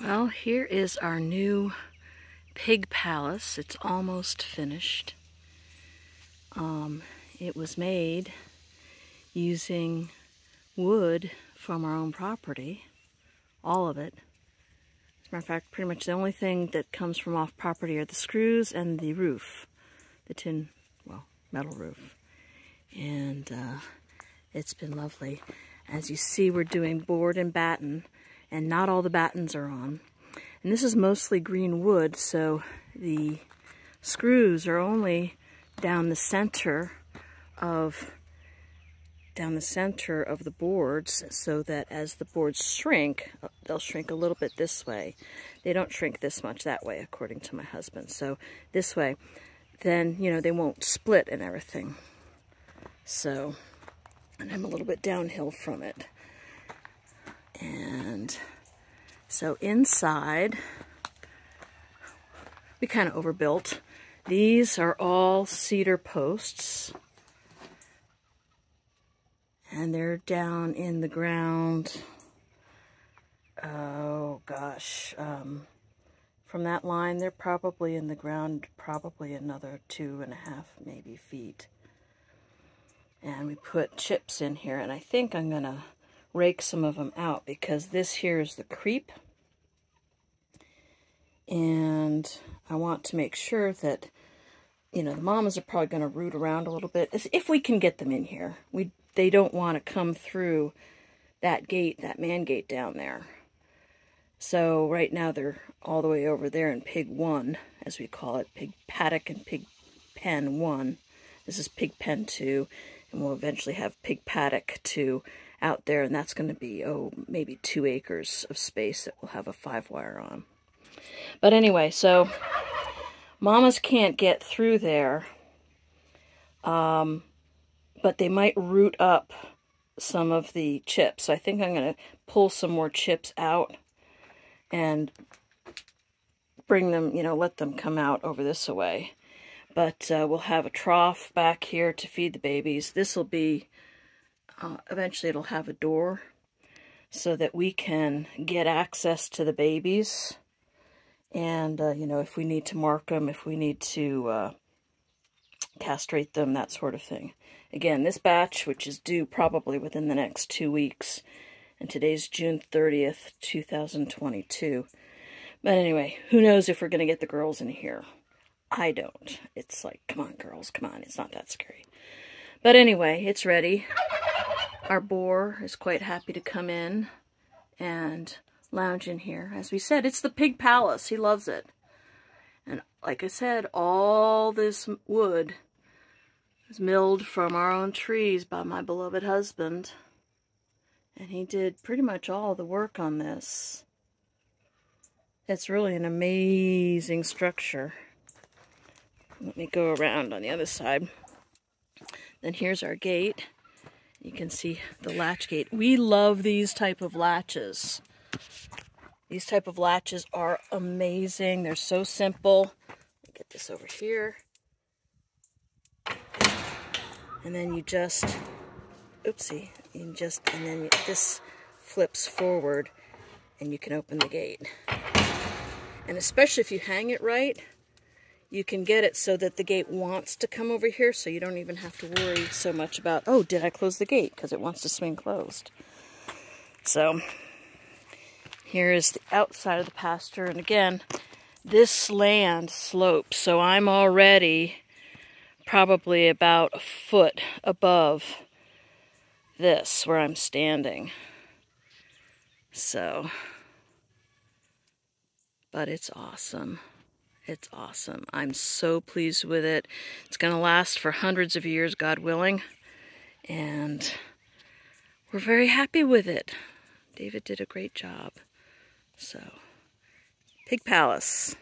Well, here is our new pig palace. It's almost finished. Um, it was made using wood from our own property, all of it. As a matter of fact, pretty much the only thing that comes from off property are the screws and the roof, the tin, well, metal roof. And uh, it's been lovely. As you see, we're doing board and batten and not all the battens are on. And this is mostly green wood, so the screws are only down the center of down the center of the boards so that as the boards shrink, uh, they'll shrink a little bit this way. They don't shrink this much that way, according to my husband. So this way, then, you know, they won't split and everything. So, and I'm a little bit downhill from it. And so inside, we kind of overbuilt. These are all cedar posts. And they're down in the ground. Oh gosh. Um, from that line, they're probably in the ground probably another two and a half, maybe feet. And we put chips in here, and I think I'm to rake some of them out because this here is the creep. And I want to make sure that, you know, the mamas are probably going to root around a little bit. If we can get them in here. We They don't want to come through that gate, that man gate down there. So right now they're all the way over there in pig one, as we call it, pig paddock and pig pen one. This is pig pen two, and we'll eventually have pig paddock two out there, and that's going to be, oh, maybe two acres of space that we'll have a five wire on. But anyway, so mamas can't get through there, um, but they might root up some of the chips. So I think I'm going to pull some more chips out and bring them, you know, let them come out over this way. But uh, we'll have a trough back here to feed the babies. This will be uh, eventually it'll have a door so that we can get access to the babies. And, uh, you know, if we need to mark them, if we need to uh, castrate them, that sort of thing. Again, this batch, which is due probably within the next two weeks, and today's June 30th, 2022. But anyway, who knows if we're going to get the girls in here. I don't. It's like, come on, girls, come on. It's not that scary. But anyway, it's ready. Our boar is quite happy to come in and lounge in here. As we said, it's the pig palace. He loves it. And like I said, all this wood was milled from our own trees by my beloved husband. And he did pretty much all the work on this. It's really an amazing structure. Let me go around on the other side. Then here's our gate. You can see the latch gate. We love these type of latches. These type of latches are amazing. They're so simple. Get this over here. And then you just, oopsie, you just, and then you, this flips forward and you can open the gate. And especially if you hang it right, you can get it so that the gate wants to come over here so you don't even have to worry so much about, oh, did I close the gate? Because it wants to swing closed. So here is the outside of the pasture. And again, this land slopes, so I'm already probably about a foot above this where I'm standing. So, but it's awesome. It's awesome. I'm so pleased with it. It's going to last for hundreds of years, God willing. And we're very happy with it. David did a great job. So, Pig Palace.